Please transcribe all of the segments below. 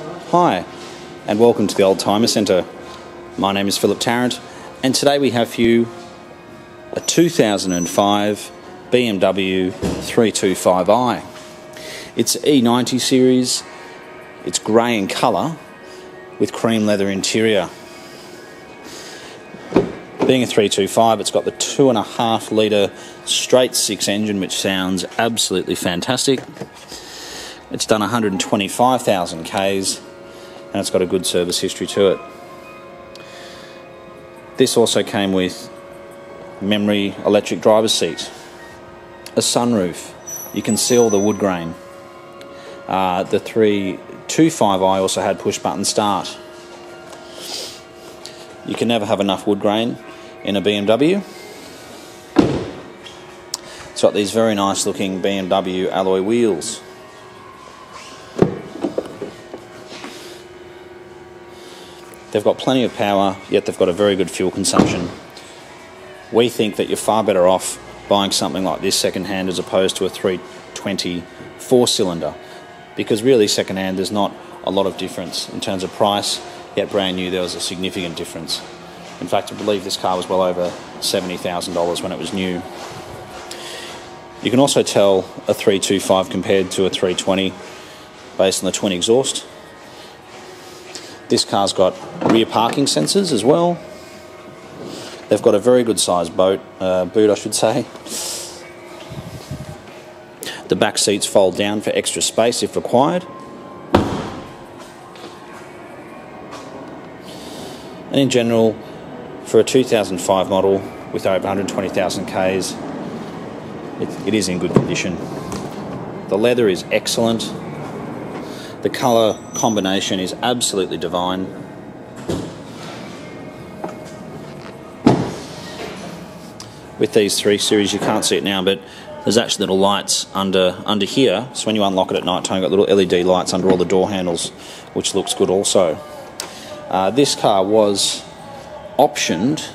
Hi, and welcome to the Oldtimer Centre. My name is Philip Tarrant, and today we have for you a 2005 BMW 325i. It's E90 series, it's grey in colour with cream leather interior. Being a 325, it's got the 2.5 litre straight six engine, which sounds absolutely fantastic. It's done 125,000 Ks and it's got a good service history to it. This also came with memory electric driver's seat, a sunroof. You can see all the wood grain. Uh, the 325i also had push button start. You can never have enough wood grain in a BMW. It's got these very nice looking BMW alloy wheels. They've got plenty of power, yet they've got a very good fuel consumption. We think that you're far better off buying something like this secondhand as opposed to a 320 four cylinder because really secondhand there's not a lot of difference in terms of price, yet brand new there was a significant difference. In fact, I believe this car was well over $70,000 when it was new. You can also tell a 325 compared to a 320 based on the twin exhaust. This car's got rear parking sensors as well. They've got a very good sized boat, uh, boot, I should say. The back seats fold down for extra space if required. And in general, for a 2005 model with over 120,000 Ks, it, it is in good condition. The leather is excellent. The colour combination is absolutely divine. With these three series, you can't see it now, but there's actually little lights under under here. So when you unlock it at night time, you've got little LED lights under all the door handles, which looks good also. Uh, this car was optioned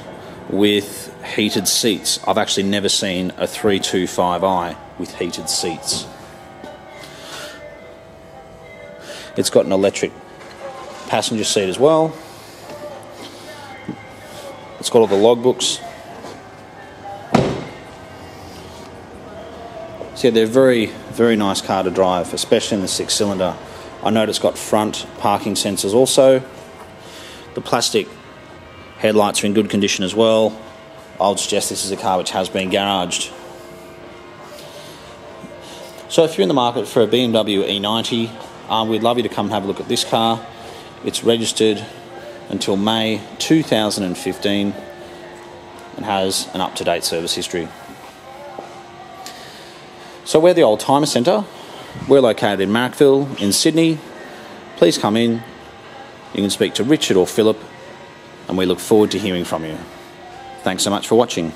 with heated seats. I've actually never seen a 325i with heated seats. It's got an electric passenger seat as well. It's got all the logbooks. So yeah, they're very, very nice car to drive, especially in the six cylinder. I note it's got front parking sensors also. The plastic headlights are in good condition as well. I would suggest this is a car which has been garaged. So if you're in the market for a BMW E90, um, we'd love you to come have a look at this car. It's registered until May 2015 and has an up to date service history. So, we're the Oldtimer Centre. We're located in Marrickville in Sydney. Please come in. You can speak to Richard or Philip, and we look forward to hearing from you. Thanks so much for watching.